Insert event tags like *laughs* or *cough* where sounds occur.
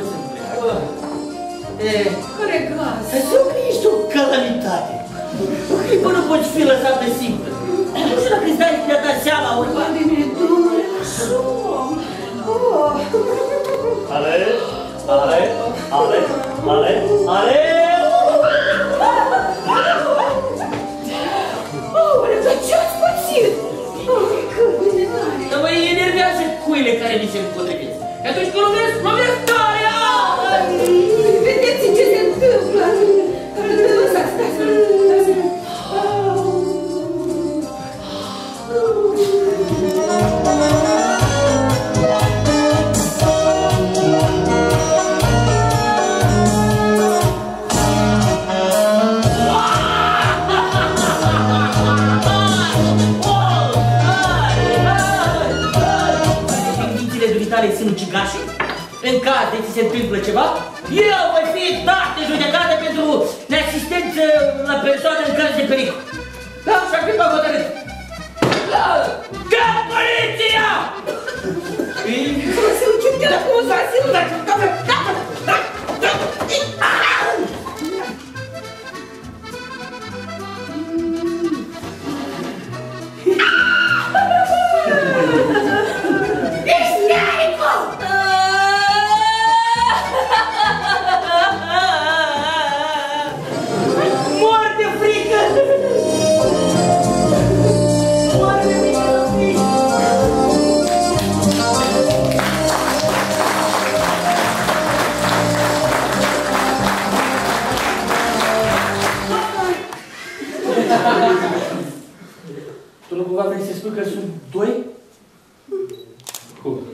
toți în pleacă. E, Regas. Înseamnă că ești o calamitate. O clipă nu poți fi lăsat de simplu. Nu știu dacă îți dai de dat seama, urma. Bine, domnule, așa. Oh. Ale, ale, ale, ale, ale. Aoleu, dar ce ați pățit? Oh, cât de tare. Dar mă enervează cuile care mi se împotrivesc. Și atunci că Mințile dumitale sunt ucigașe? În caz de ți se întâmplă ceva, eu voi fi dat de judecată pentru neasistență la persoană în caz de pericol. Da, și ar fi pe hotărât. Da, da, poliția! Să ucide la acuzație. Da, Cumva vrei să spui că sunt doi? Cum? *laughs*